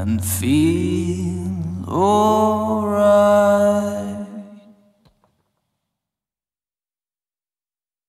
and feel alright.